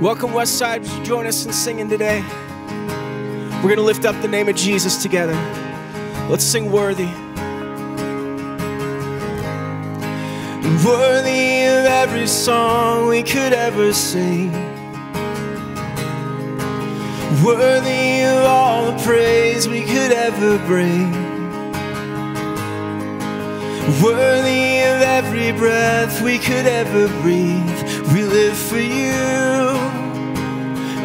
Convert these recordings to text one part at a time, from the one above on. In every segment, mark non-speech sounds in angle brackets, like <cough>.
Welcome, Westside. Would you join us in singing today? We're going to lift up the name of Jesus together. Let's sing worthy. Worthy of every song we could ever sing. Worthy of all the praise we could ever bring. Worthy of every breath we could ever breathe. We live for you.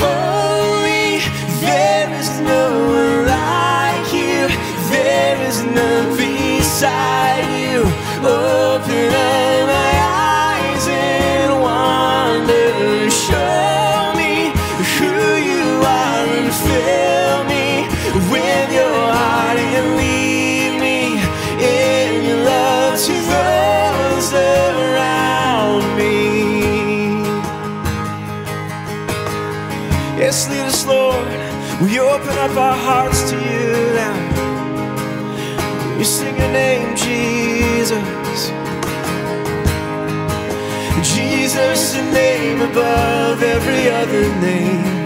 Holy, there is no one like you. There is none beside you. Open up open up our hearts to you now. We sing your name, Jesus. Jesus, the name above every other name.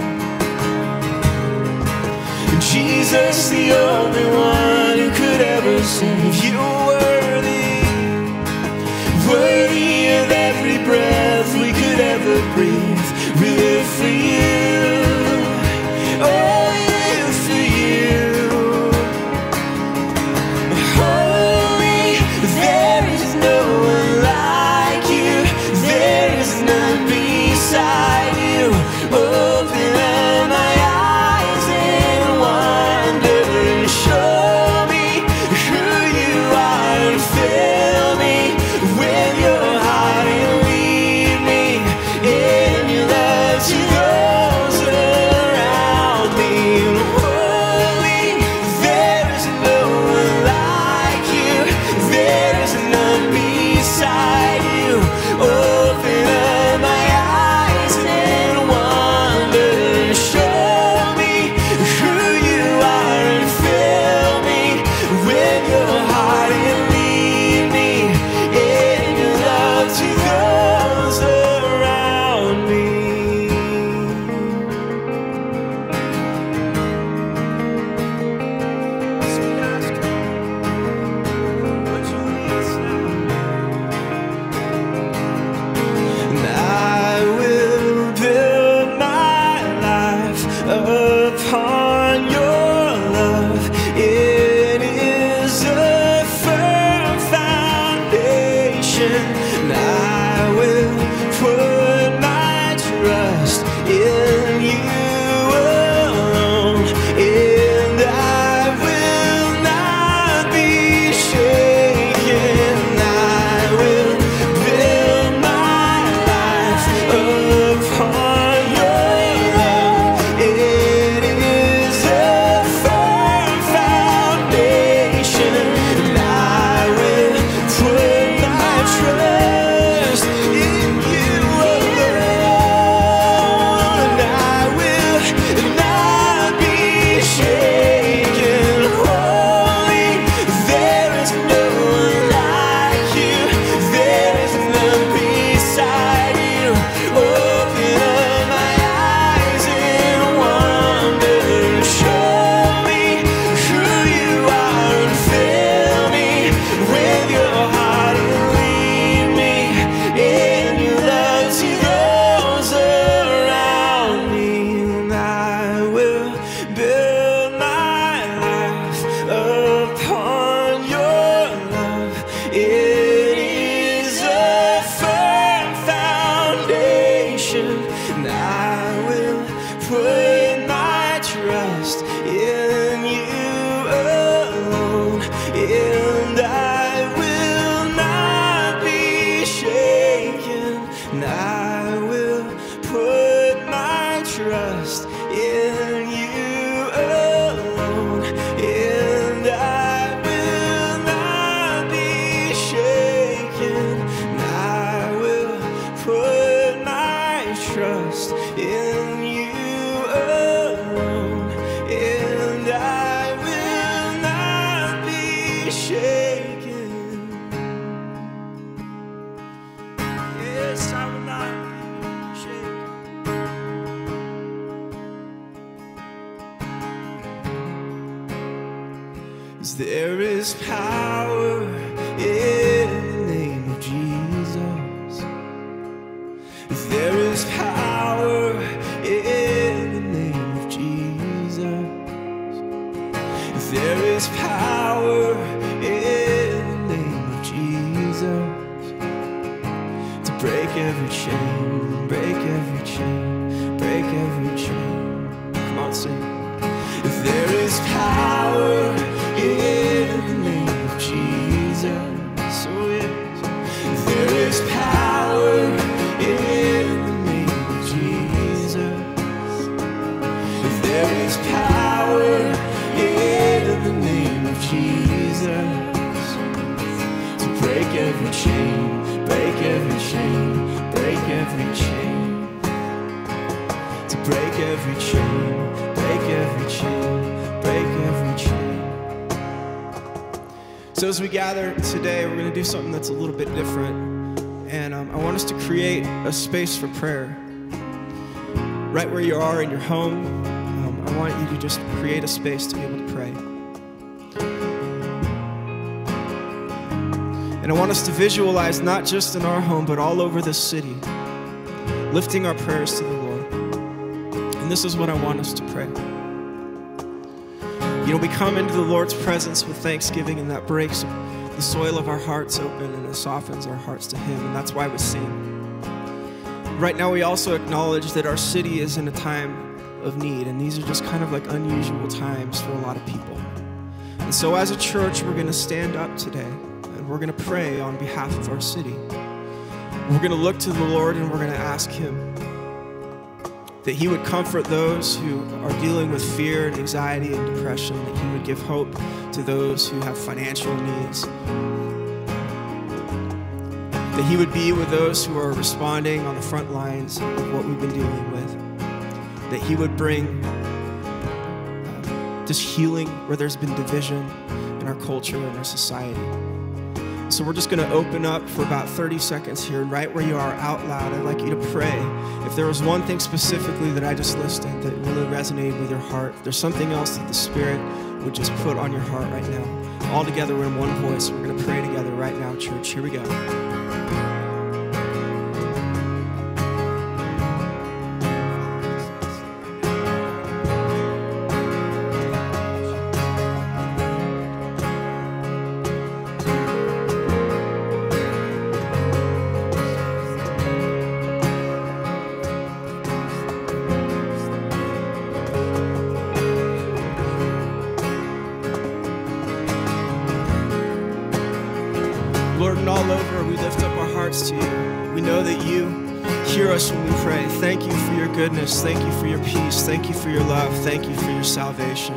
Jesus, the only one who could ever save. You're worthy, worthy of every breath we could ever breathe. We live for you. There is power space for prayer. Right where you are in your home, um, I want you to just create a space to be able to pray. And I want us to visualize not just in our home, but all over this city, lifting our prayers to the Lord. And this is what I want us to pray. You know, we come into the Lord's presence with thanksgiving, and that breaks the soil of our hearts open and it softens our hearts to Him. And that's why we sing. Right now, we also acknowledge that our city is in a time of need, and these are just kind of like unusual times for a lot of people. And so, as a church, we're going to stand up today and we're going to pray on behalf of our city. We're going to look to the Lord and we're going to ask Him that He would comfort those who are dealing with fear and anxiety and depression, that He would give hope to those who have financial needs, that He would be with those who are responding on the front lines of what we've been dealing with, that He would bring um, just healing where there's been division in our culture and our society. So we're just going to open up for about 30 seconds here, and right where you are out loud, I'd like you to pray. If there was one thing specifically that I just listed that really resonated with your heart, there's something else that the Spirit would just put on your heart right now. All together, we're in one voice. We're going to pray together right now, church. Here we go. Thank you for your peace. Thank you for your love. Thank you for your salvation.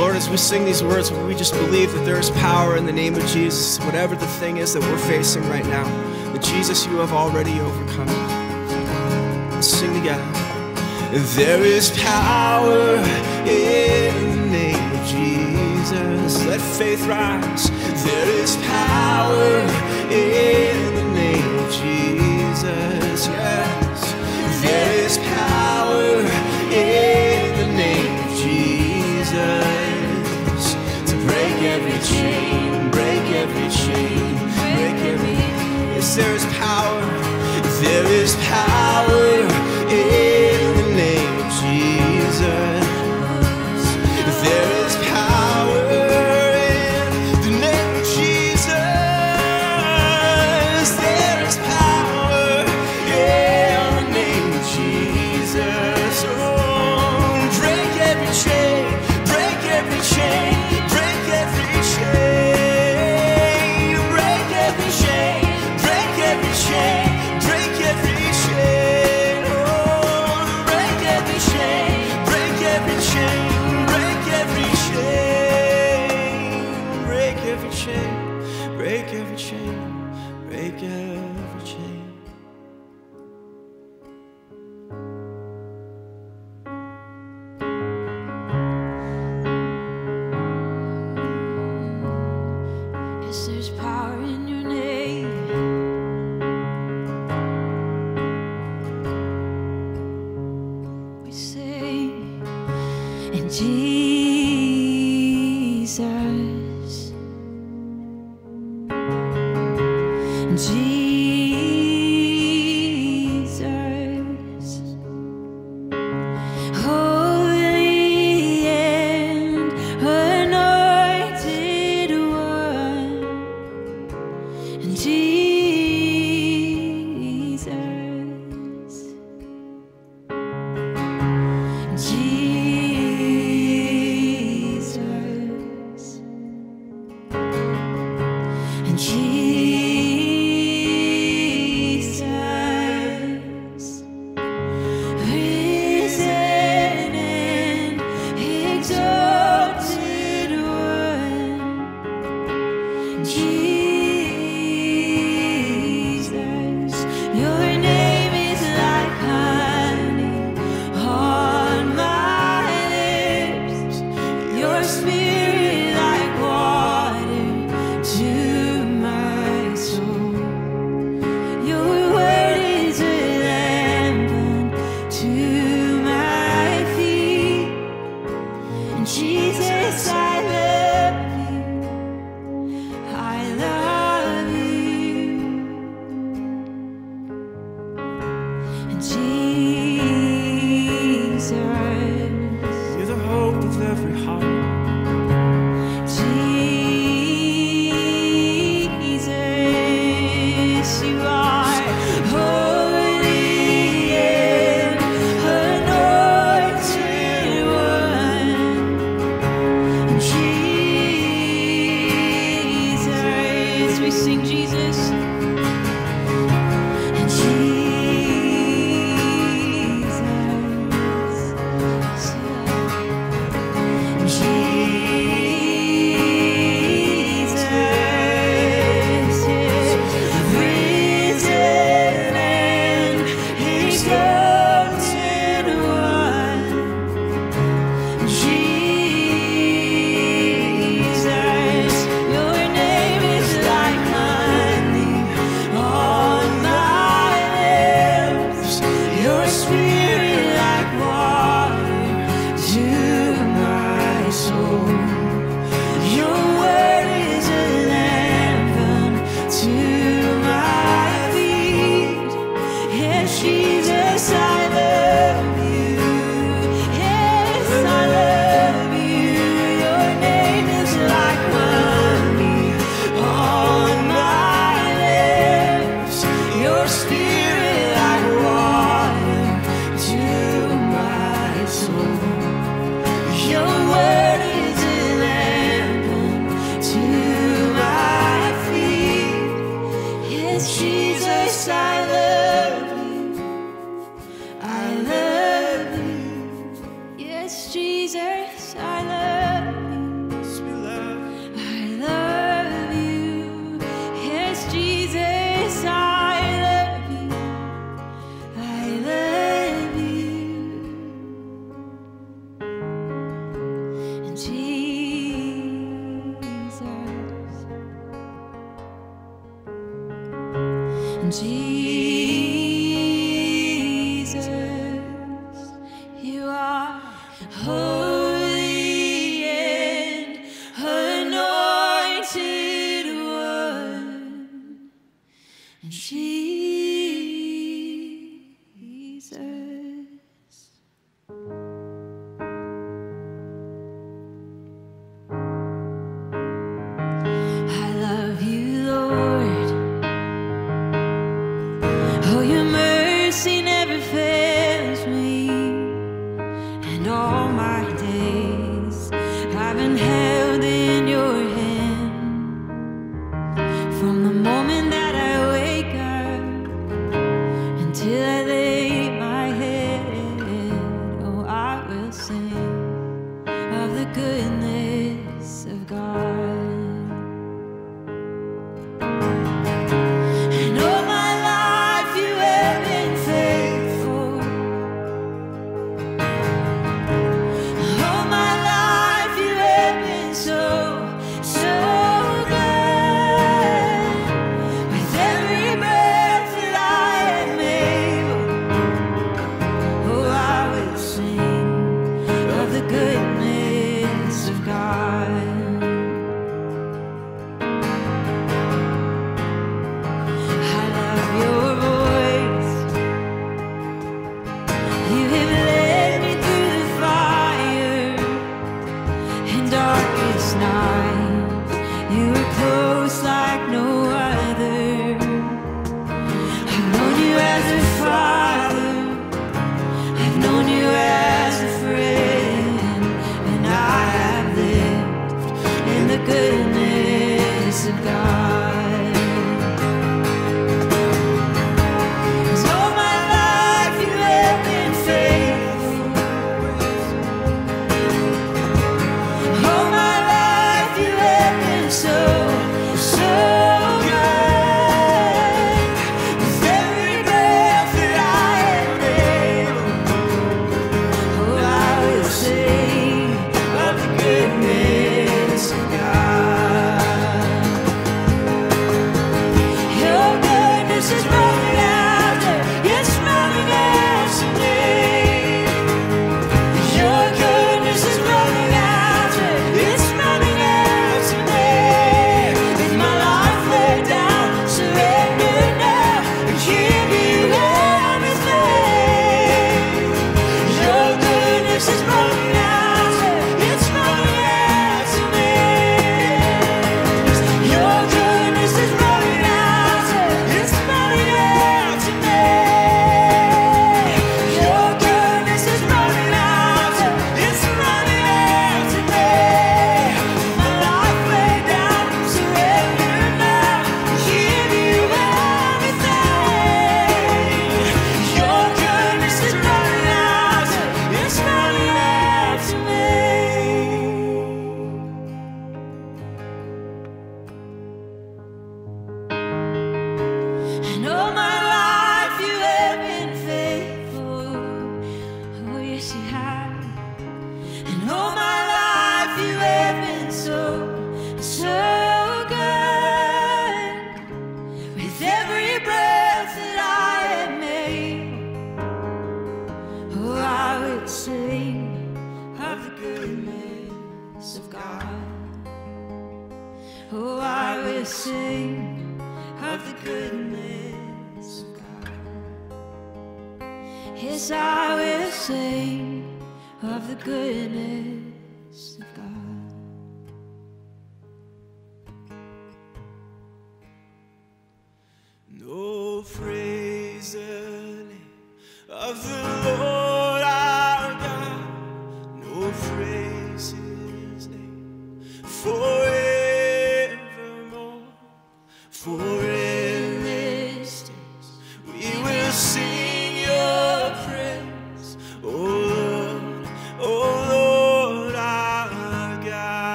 Lord, as we sing these words, we just believe that there is power in the name of Jesus, whatever the thing is that we're facing right now, that Jesus, you have already overcome. Let's sing together. There is power in the name of Jesus. Let faith rise. There is power in the name of Jesus. Yes. There is power. In the name of Jesus To break every chain, break every chain, break every power, there is power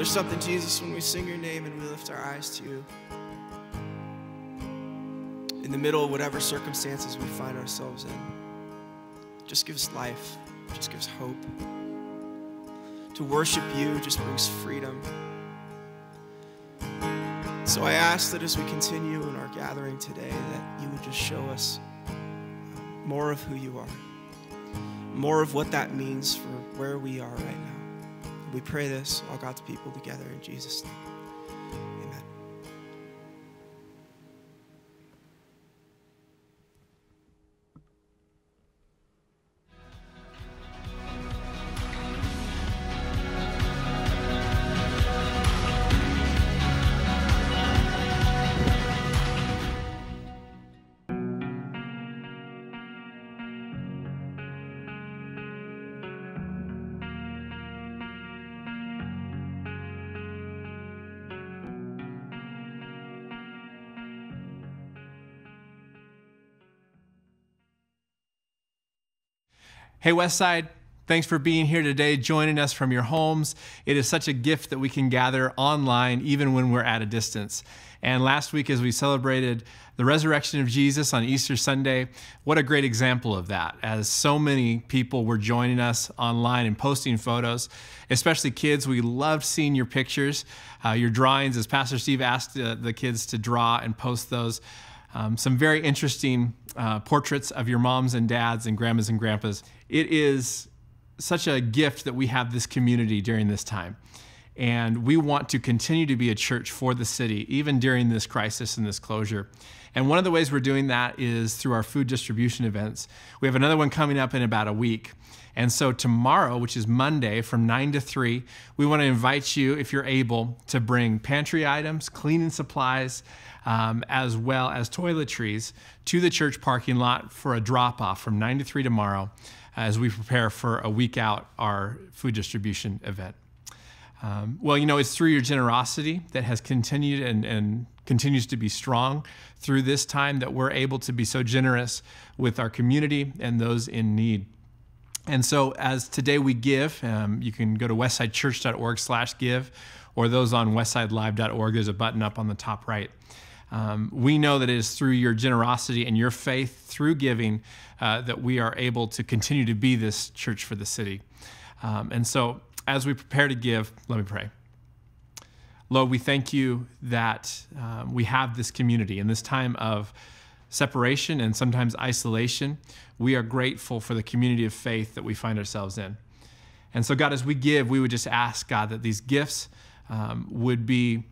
There's something, Jesus, when we sing your name and we lift our eyes to you. In the middle of whatever circumstances we find ourselves in, just give us life, just give us hope. To worship you just brings freedom. So I ask that as we continue in our gathering today, that you would just show us more of who you are, more of what that means for where we are right now. We pray this, all God's people together in Jesus' name. Hey, Westside, thanks for being here today, joining us from your homes. It is such a gift that we can gather online, even when we're at a distance. And last week, as we celebrated the resurrection of Jesus on Easter Sunday, what a great example of that, as so many people were joining us online and posting photos, especially kids. We loved seeing your pictures, uh, your drawings, as Pastor Steve asked uh, the kids to draw and post those. Um, some very interesting uh, portraits of your moms and dads and grandmas and grandpas. It is such a gift that we have this community during this time. And we want to continue to be a church for the city, even during this crisis and this closure. And one of the ways we're doing that is through our food distribution events. We have another one coming up in about a week. And so tomorrow, which is Monday from 9 to 3, we want to invite you, if you're able, to bring pantry items, cleaning supplies, um, as well as toiletries to the church parking lot for a drop off from 9 to 3 tomorrow as we prepare for a week out our food distribution event. Um, well, you know, it's through your generosity that has continued and, and continues to be strong through this time that we're able to be so generous with our community and those in need. And so, as today we give, um, you can go to westsidechurch.org/give, or those on westsidelive.org. There's a button up on the top right. Um, we know that it is through your generosity and your faith through giving uh, that we are able to continue to be this church for the city. Um, and so, as we prepare to give, let me pray. Lord, we thank you that um, we have this community in this time of separation and sometimes isolation. We are grateful for the community of faith that we find ourselves in. And so, God, as we give, we would just ask, God, that these gifts um, would be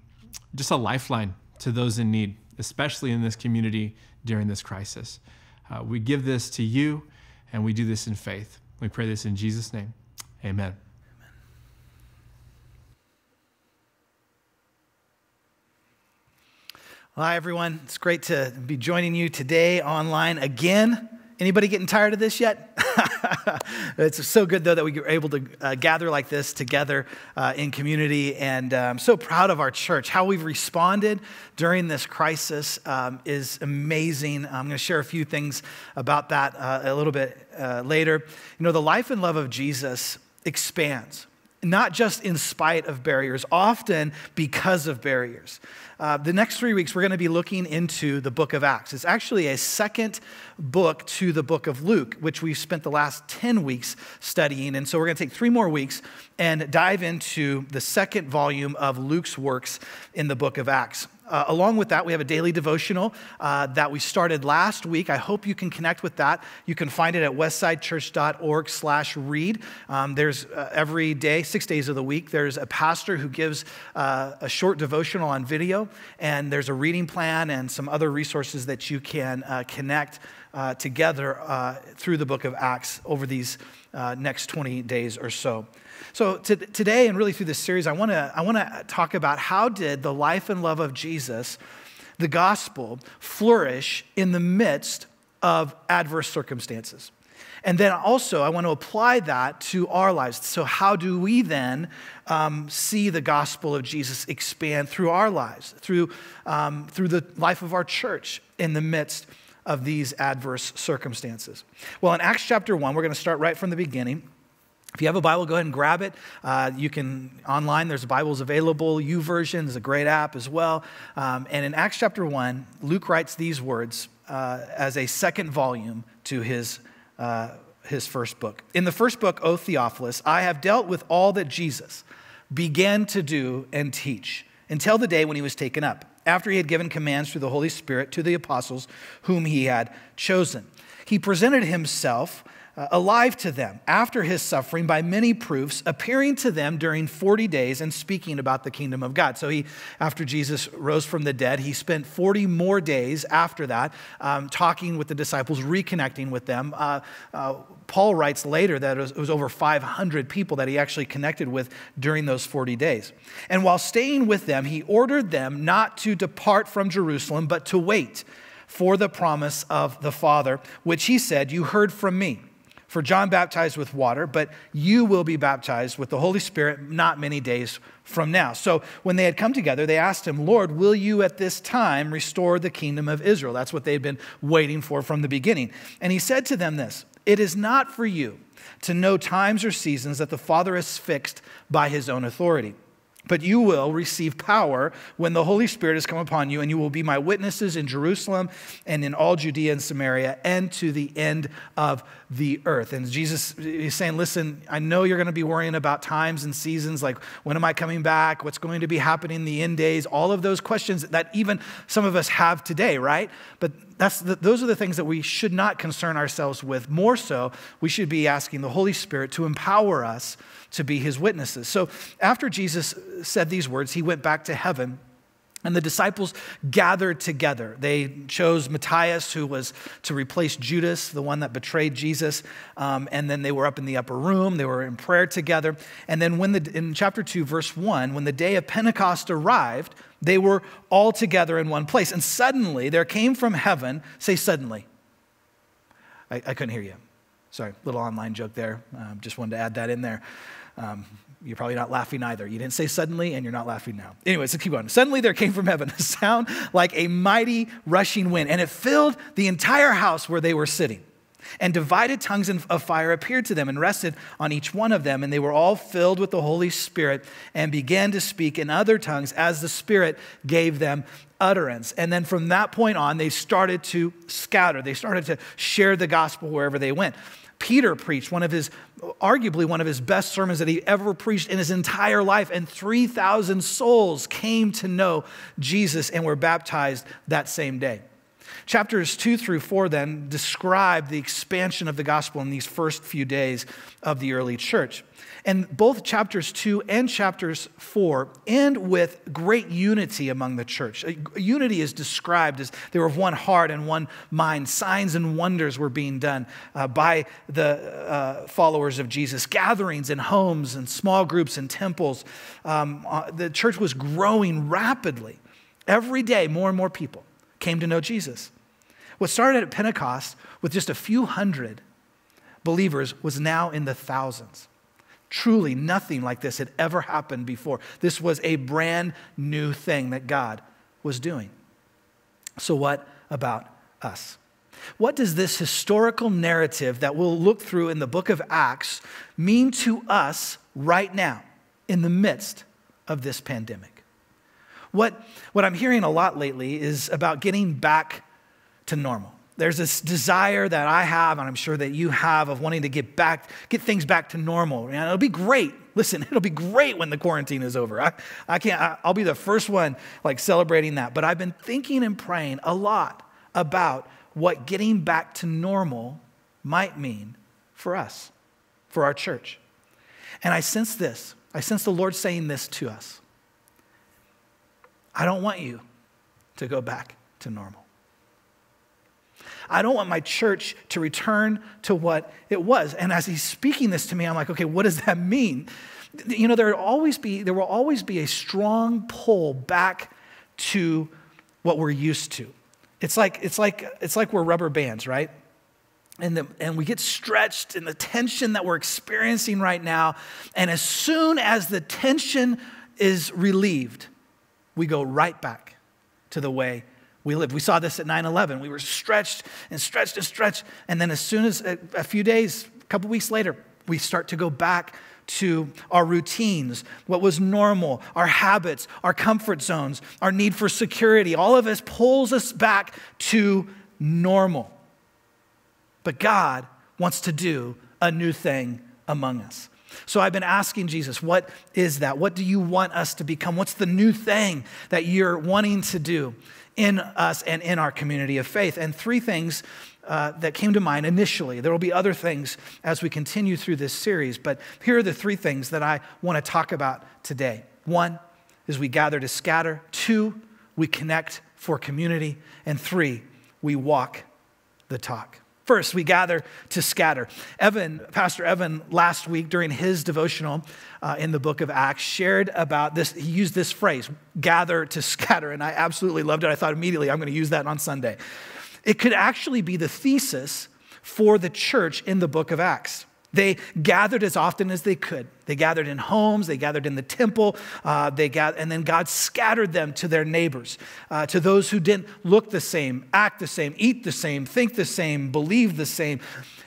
just a lifeline to those in need, especially in this community during this crisis. Uh, we give this to you, and we do this in faith. We pray this in Jesus' name. Amen. Hi, everyone. It's great to be joining you today online again. Anybody getting tired of this yet? <laughs> <laughs> it's so good, though, that we were able to uh, gather like this together uh, in community. And I'm so proud of our church. How we've responded during this crisis um, is amazing. I'm going to share a few things about that uh, a little bit uh, later. You know, the life and love of Jesus expands, not just in spite of barriers, often because of barriers. Uh, the next three weeks, we're going to be looking into the book of Acts. It's actually a second book to the book of Luke, which we've spent the last 10 weeks studying. And so we're going to take three more weeks and dive into the second volume of Luke's works in the book of Acts. Uh, along with that, we have a daily devotional uh, that we started last week. I hope you can connect with that. You can find it at westsidechurch.org slash read. Um, there's uh, every day, six days of the week, there's a pastor who gives uh, a short devotional on video, and there's a reading plan and some other resources that you can uh, connect uh, together through the book of Acts over these next 20 days or so. So to, today and really through this series, I want to I want to talk about how did the life and love of Jesus, the gospel, flourish in the midst of adverse circumstances. And then also, I want to apply that to our lives. So, how do we then um, see the gospel of Jesus expand through our lives, through, um, through the life of our church in the midst of these adverse circumstances? Well, in Acts chapter 1, we're going to start right from the beginning. If you have a Bible, go ahead and grab it. Uh, you can online. There's Bibles available. YouVersion is a great app as well. Um, and in Acts chapter one, Luke writes these words uh, as a second volume to his uh, his first book. In the first book, O Theophilus, I have dealt with all that Jesus began to do and teach until the day when he was taken up, after he had given commands through the Holy Spirit to the apostles whom he had chosen. He presented himself alive to them after his suffering by many proofs, appearing to them during 40 days and speaking about the kingdom of God. So he, after Jesus rose from the dead, he spent 40 more days after that um, talking with the disciples, reconnecting with them. Uh, uh, Paul writes later that it was, it was over 500 people that he actually connected with during those 40 days. And while staying with them, he ordered them not to depart from Jerusalem, but to wait for the promise of the Father, which he said, You heard from me. For John baptized with water, but you will be baptized with the Holy Spirit not many days from now. So when they had come together, they asked him, Lord, will you at this time restore the kingdom of Israel? That's what they'd been waiting for from the beginning. And he said to them this It is not for you to know times or seasons that the Father has fixed by his own authority. But you will receive power when the Holy Spirit has come upon you, and you will be my witnesses in Jerusalem and in all Judea and Samaria and to the end of the earth. And Jesus is saying, Listen, I know you're going to be worrying about times and seasons, like when am I coming back? What's going to be happening in the end days? All of those questions that even some of us have today, right? But that's the, those are the things that we should not concern ourselves with. More so, we should be asking the Holy Spirit to empower us to be his witnesses. So after Jesus said these words, he went back to heaven. And the disciples gathered together. They chose Matthias, who was to replace Judas, the one that betrayed Jesus. Um, and then they were up in the upper room. They were in prayer together. And then, when the, in chapter 2, verse 1, when the day of Pentecost arrived, they were all together in one place. And suddenly there came from heaven, say, suddenly. I, I couldn't hear you. Sorry, little online joke there. Um, just wanted to add that in there. Um, you're probably not laughing either. You didn't say suddenly, and you're not laughing now. Anyways, let's keep going. Suddenly there came from heaven a <laughs> sound like a mighty rushing wind, and it filled the entire house where they were sitting. And divided tongues of fire appeared to them and rested on each one of them. And they were all filled with the Holy Spirit and began to speak in other tongues as the Spirit gave them utterance. And then from that point on, they started to scatter. They started to share the gospel wherever they went. Peter preached one of his, arguably one of his best sermons that he ever preached in his entire life, and 3,000 souls came to know Jesus and were baptized that same day. Chapters two through four then describe the expansion of the gospel in these first few days of the early church. And both chapters two and chapters four end with great unity among the church. Uh, unity is described as they were of one heart and one mind. Signs and wonders were being done uh, by the uh, followers of Jesus, gatherings in homes and small groups and temples. Um, uh, the church was growing rapidly. Every day, more and more people came to know Jesus. What started at Pentecost with just a few hundred believers was now in the thousands. Truly, nothing like this had ever happened before. This was a brand new thing that God was doing. So, what about us? What does this historical narrative that we'll look through in the book of Acts mean to us right now in the midst of this pandemic? What, what I'm hearing a lot lately is about getting back to normal. There's this desire that I have, and I'm sure that you have, of wanting to get back, get things back to normal. And it'll be great. <laughs> Listen, it'll be great when the quarantine is over. I, I can't, I, I'll be the first one like celebrating that. But I've been thinking and praying a lot about what getting back to normal might mean for us, for our church. And I sense this. I sense the Lord saying this to us. I don't want you to go back to normal. I don't want my church to return to what it was. And as he's speaking this to me, I'm like, okay, what does that mean? You know, there will always be, there will always be a strong pull back to what we're used to. It's like, it's like, it's like we're rubber bands, right? And, the, and we get stretched in the tension that we're experiencing right now. And as soon as the tension is relieved, we go right back to the way we lived. We saw this at 9 11. We were stretched and stretched and stretched. And then, as soon as a, a few days, a couple weeks later, we start to go back to our routines, what was normal, our habits, our comfort zones, our need for security. All of this pulls us back to normal. But God wants to do a new thing among us. So I've been asking Jesus, what is that? What do you want us to become? What's the new thing that you're wanting to do? In us and in our community of faith. And three things uh, that came to mind initially. There will be other things as we continue through this series, but here are the three things that I want to talk about today. One is we gather to scatter, two, we connect for community, and three, we walk the talk. First, we gather to scatter. Evan, Pastor Evan, last week during his devotional uh, in the book of Acts, shared about this. He used this phrase, gather to <laughs> scatter, and I absolutely loved it. I thought immediately, I'm going to use that on Sunday. It could actually be the thesis for the church in the book of Acts. They gathered as often as they could. They gathered in homes, they gathered in the temple, uh, they gathered, and then God scattered them to their neighbors, uh, to those who didn't look the same, act the same, eat the same, think the same, believe the same.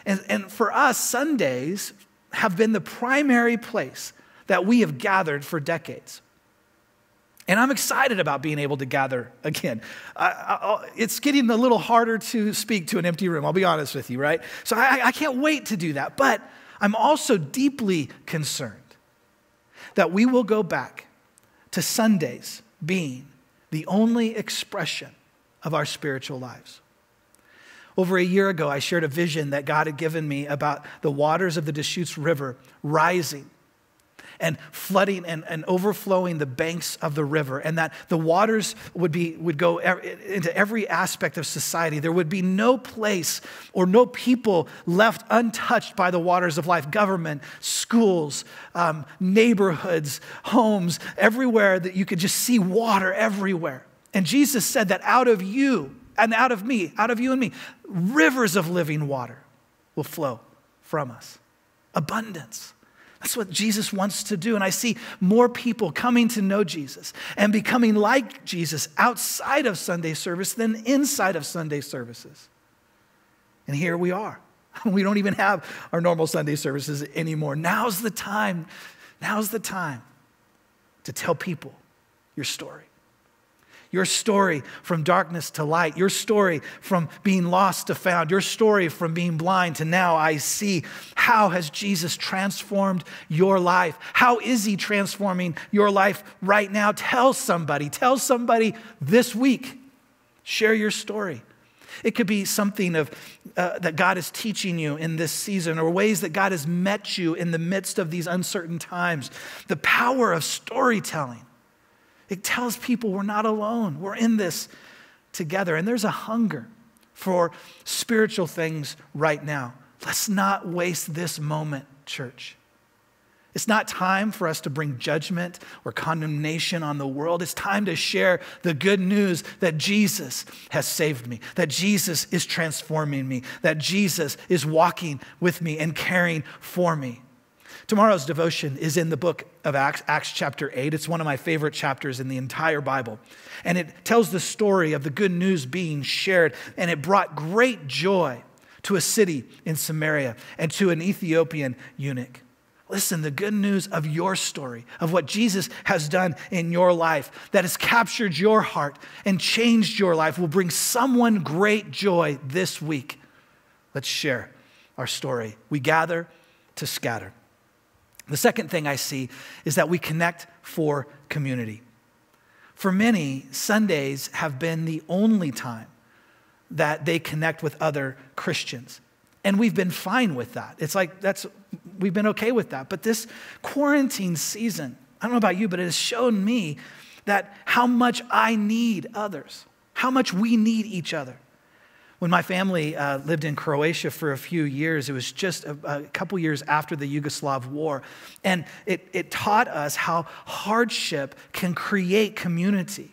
And, and for us, Sundays have been the primary place that we have gathered for decades. And I'm excited about being able to gather again. I, I, it's getting a little harder to speak to an empty room, I'll be honest with you, right? So I, I can't wait to do that. But I'm also deeply concerned that we will go back to Sundays being the only expression of our spiritual lives. Over a year ago, I shared a vision that God had given me about the waters of the Deschutes River rising and flooding and, and overflowing the banks of the river, and that the waters would, be, would go into every aspect of society. There would be no place or no people left untouched by the waters of life government, schools, um, neighborhoods, homes, everywhere that you could just see water everywhere. And Jesus said that out of you, and out of me, out of you and me, rivers of living water will flow from us. Abundance. That's what Jesus wants to do. And I see more people coming to know Jesus and becoming like Jesus outside of Sunday service than inside of Sunday services. And here we are. <laughs> We don't even have our normal Sunday services anymore. Now's the time. Now's the time to tell people your story your story from darkness to light, your story from being lost to found, your story from being blind to now I see. How has Jesus transformed your life? How is he transforming your life right now? Tell somebody, tell somebody this week. Share your story. It could be something of, uh, that God is teaching you in this season, or ways that God has met you in the midst of these uncertain times. The power of storytelling. It tells people we're not alone, we're in this together. And there's a hunger for spiritual things right now. Let's not waste this moment, church. It's not time for us to bring judgment or condemnation on the world. It's time to share the good news that Jesus has saved me, that Jesus is transforming me, that Jesus is walking with me and caring for me. Tomorrow's devotion is in the book of Acts, Acts chapter 8. It's one of my favorite chapters in the entire Bible. And it tells the story of the good news being shared, and it brought great joy to a city in Samaria and to an Ethiopian eunuch. Listen, the good news of your story, of what Jesus has done in your life, that has captured your heart and changed your life, will bring someone great joy this week. Let's share our story. We gather to scatter. The second thing I see is that we connect for community. For many, Sundays have been the only time that they connect with other Christians. And we've been fine with that. It's like that's we've been okay with that. But this quarantine season, I don't know about you, but it has shown me that how much I need others, how much we need each other. When my family uh, lived in Croatia for a few years, it was just a, a couple years after the Yugoslav war. And it, it taught us how hardship can create community.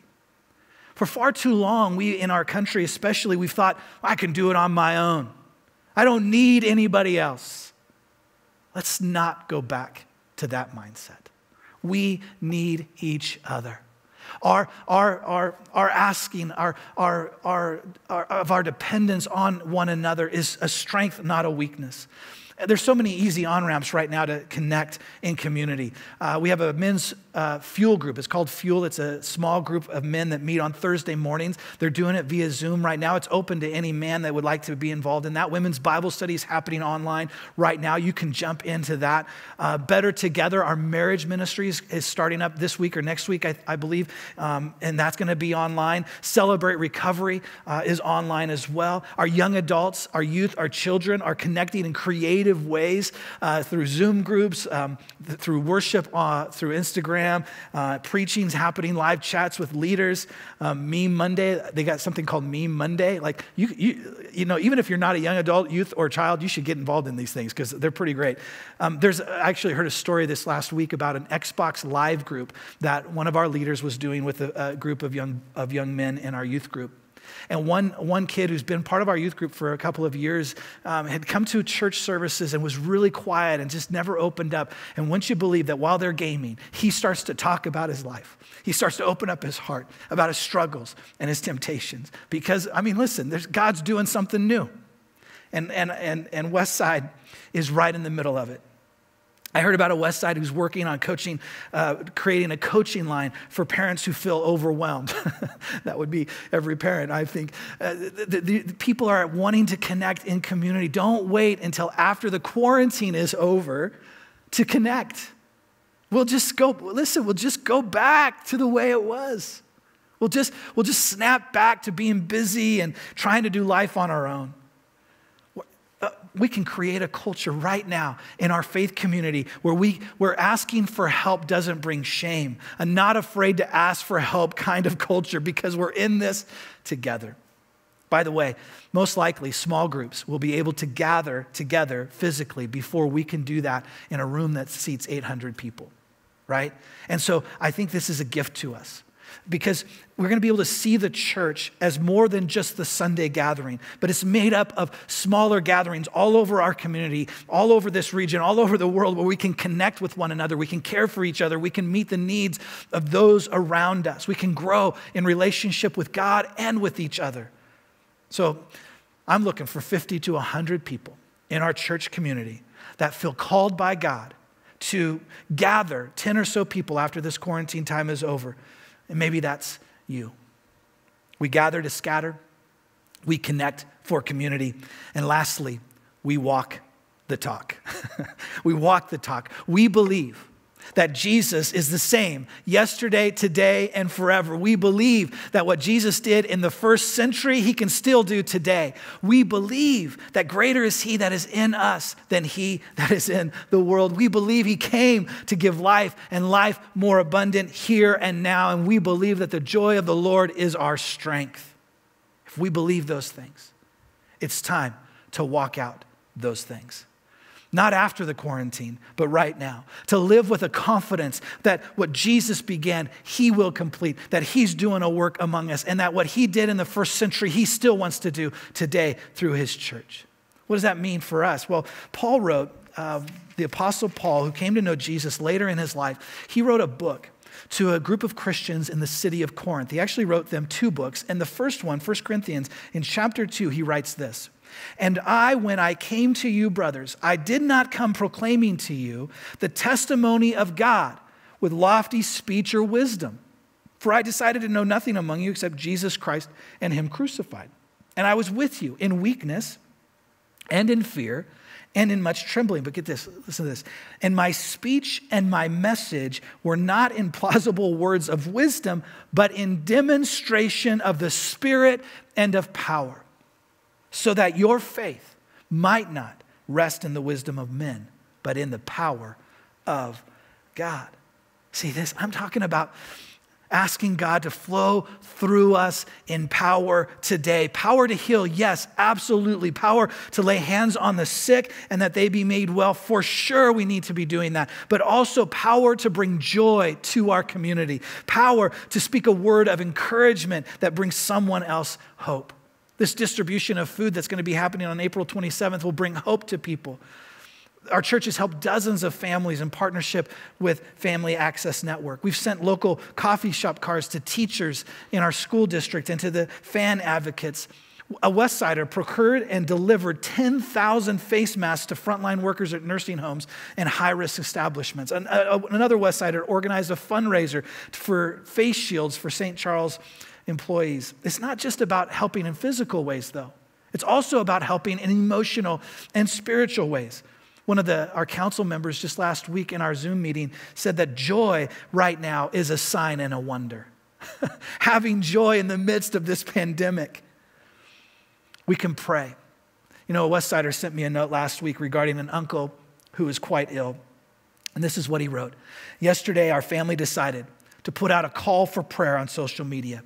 For far too long, we in our country, especially, we've thought, I can do it on my own. I don't need anybody else. Let's not go back to that mindset. We need each other. Our, our, our, our asking our, our, our, our, of our dependence on one another is a strength, not a weakness. There's so many easy on ramps right now to connect in community. Uh, we have a men's uh, fuel group. It's called Fuel. It's a small group of men that meet on Thursday mornings. They're doing it via Zoom right now. It's open to any man that would like to be involved in that. Women's Bible study is happening online right now. You can jump into that. Uh, Better Together, our marriage ministries, is starting up this week or next week, I, I believe, um, and that's going to be online. Celebrate Recovery uh, is online as well. Our young adults, our youth, our children are connecting in creative ways uh, through Zoom groups, um, th- through worship, uh, through Instagram uh, preachings happening, live chats with leaders. Um, Meme Monday, they got something called Meme Monday. Like, you, you, you know, even if you're not a young adult, youth, or child, you should get involved in these things because they're pretty great. Um, there's, I actually heard a story this last week about an Xbox Live group that one of our leaders was doing with a, a group of young, of young men in our youth group. And one, one kid who's been part of our youth group for a couple of years um, had come to church services and was really quiet and just never opened up. And once you believe that while they're gaming, he starts to talk about his life. He starts to open up his heart about his struggles and his temptations. Because, I mean, listen, there's, God's doing something new. And, and, and, and Westside is right in the middle of it. I heard about a West Side who's working on coaching, uh, creating a coaching line for parents who feel overwhelmed. <laughs> that would be every parent, I think. Uh, the, the, the people are wanting to connect in community. Don't wait until after the quarantine is over to connect. We'll just go, listen, we'll just go back to the way it was. We'll just, we'll just snap back to being busy and trying to do life on our own Uh, we can create a culture right now in our faith community where we, we're asking for help doesn't bring shame, a not afraid to ask for help kind of <laughs> culture because we're in this together. By the way, most likely small groups will be able to gather together physically before we can do that in a room that seats 800 people, right? And so I think this is a gift to us because we're going to be able to see the church as more than just the Sunday gathering, but it's made up of smaller gatherings all over our community, all over this region, all over the world where we can connect with one another, we can care for each other, we can meet the needs of those around us, we can grow in relationship with God and with each other. So I'm looking for 50 to 100 people in our church community that feel called by God to gather 10 or so people after this quarantine time is over and maybe that's you. We gather to scatter, we connect for community, and lastly, we walk the talk. <laughs> we walk the talk. We believe that Jesus is the same yesterday, today, and forever. We believe that what Jesus did in the first century, he can still do today. We believe that greater is he that is in us than he that is in the world. We believe he came to give life and life more abundant here and now. And we believe that the joy of the Lord is our strength. If we believe those things, it's time to walk out those things not after the quarantine, but right now. To live with a confidence that what Jesus began, he will complete, that he's doing a work among us, and that what he did in the first century, he still wants to do today through his church. What does that mean for us? Well, Paul wrote, uh, the Apostle Paul, who came to know Jesus later in his life, he wrote a book to a group of Christians in the city of Corinth. He actually wrote them two books. And the first one, 1 Corinthians, in chapter 2, he writes this and I, when I came to you, brothers, I did not come proclaiming to you the testimony of God with lofty speech or wisdom. For I decided to know nothing among you except Jesus Christ and Him crucified. And I was with you in weakness and in fear and in much trembling. But get this, listen to this. And my speech and my message were not in plausible words of wisdom, but in demonstration of the Spirit and of power so that your faith might not rest in the wisdom of men, but in the power of God. See this? I'm talking about asking God to flow through us in power today. Power to heal, yes, absolutely. Power to lay hands on the sick and that they be made well. For sure, we need to be doing that. But also power to bring joy to our community, power to speak a word of encouragement that brings someone else hope. This distribution of food that's going to be happening on April 27th will bring hope to people. Our church has helped dozens of families in partnership with Family Access Network. We've sent local coffee shop cars to teachers in our school district and to the FAN advocates. A Westsider procured and delivered 10,000 face masks to frontline workers at nursing homes and high risk establishments. Another Westsider organized a fundraiser for face shields for St. Charles employees. It's not just about helping in physical ways, though, it's also about helping in emotional and spiritual ways. One of the, our council members just last week in our Zoom meeting said that joy right now is a sign and a wonder. <laughs> Having joy in the midst of this pandemic. We can pray. You know, a Westsider sent me a note last week regarding an uncle who is quite ill. And this is what he wrote Yesterday, our family decided to put out a call for prayer on social media.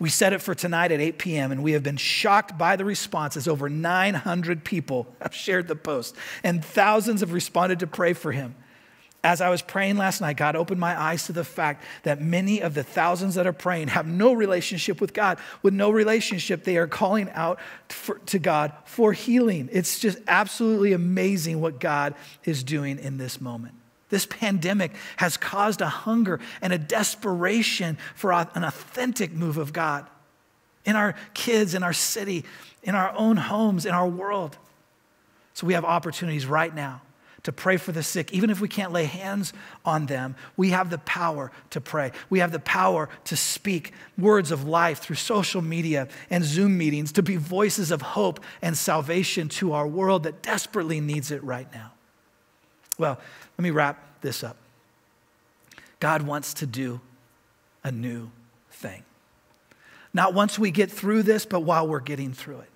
We set it for tonight at 8 p.m., and we have been shocked by the responses. Over 900 people <laughs> have shared the post, and thousands have responded to pray for him. As I was praying last night, God opened my eyes to the fact that many of the thousands that are praying have no relationship with God. With no relationship, they are calling out for, to God for healing. It's just absolutely amazing what God is doing in this moment. This pandemic has caused a hunger and a desperation for an authentic move of God in our kids, in our city, in our own homes, in our world. So we have opportunities right now to pray for the sick. Even if we can't lay hands on them, we have the power to pray. We have the power to speak words of life through social media and Zoom meetings, to be voices of hope and salvation to our world that desperately needs it right now. Well, let me wrap this up. God wants to do a new thing. Not once we get through this, but while we're getting through it.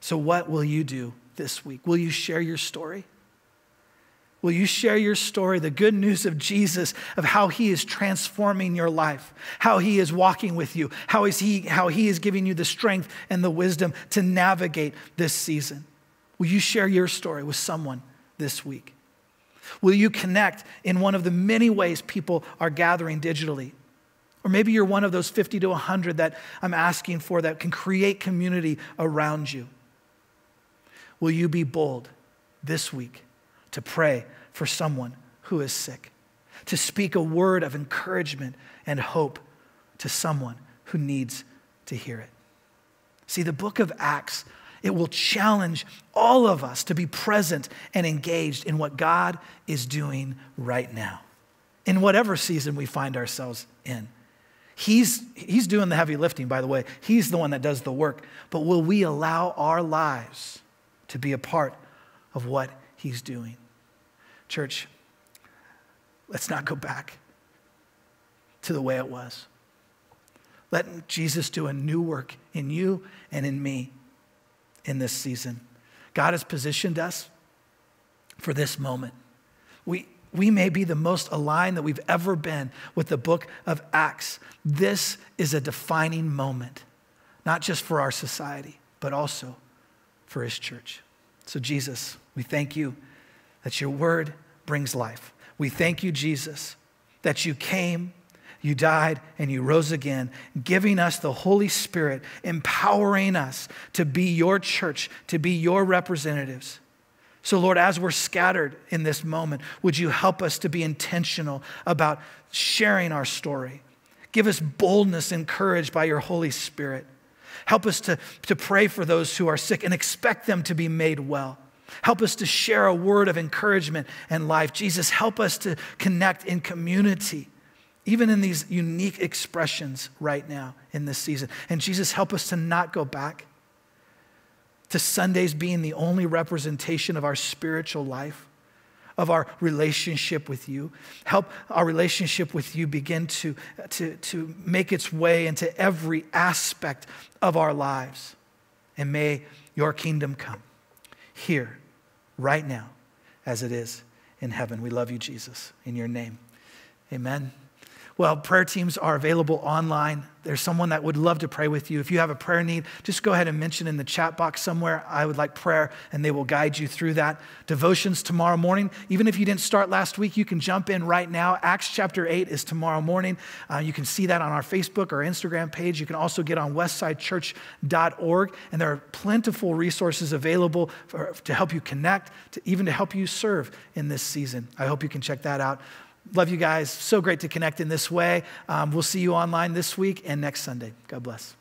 So, what will you do this week? Will you share your story? Will you share your story, the good news of Jesus, of how he is transforming your life, how he is walking with you, how, is he, how he is giving you the strength and the wisdom to navigate this season? Will you share your story with someone this week? Will you connect in one of the many ways people are gathering digitally? Or maybe you're one of those 50 to 100 that I'm asking for that can create community around you. Will you be bold this week to pray for someone who is sick, to speak a word of encouragement and hope to someone who needs to hear it? See, the book of Acts, it will challenge all of us to be present and engaged in what God is doing right now, in whatever season we find ourselves in. He's, he's doing the heavy lifting, by the way. He's the one that does the work. But will we allow our lives to be a part of what he's doing? Church, let's not go back to the way it was. Let Jesus do a new work in you and in me in this season. God has positioned us for this moment. We, we may be the most aligned that we've ever been with the book of Acts. This is a defining moment, not just for our society, but also for his church. So, Jesus, we thank you that your word brings life. We thank you, Jesus, that you came, you died, and you rose again, giving us the Holy Spirit, empowering us to be your church, to be your representatives. So, Lord, as we're scattered in this moment, would you help us to be intentional about sharing our story? Give us boldness and courage by your Holy Spirit. Help us to, to pray for those who are sick and expect them to be made well. Help us to share a word of encouragement and life. Jesus, help us to connect in community, even in these unique expressions right now in this season. And Jesus, help us to not go back to Sundays being the only representation of our spiritual life, of our relationship with you. Help our relationship with you begin to, to, to make its way into every aspect of our lives. And may your kingdom come here, right now, as it is in heaven. We love you, Jesus, in your name. Amen. Well, prayer teams are available online. There's someone that would love to pray with you. If you have a prayer need, just go ahead and mention in the chat box somewhere, I would like prayer, and they will guide you through that. Devotions tomorrow morning. Even if you didn't start last week, you can jump in right now. Acts chapter 8 is tomorrow morning. Uh, you can see that on our Facebook or Instagram page. You can also get on westsidechurch.org, and there are plentiful resources available for, to help you connect, to even to help you serve in this season. I hope you can check that out. Love you guys. So great to connect in this way. Um, we'll see you online this week and next Sunday. God bless.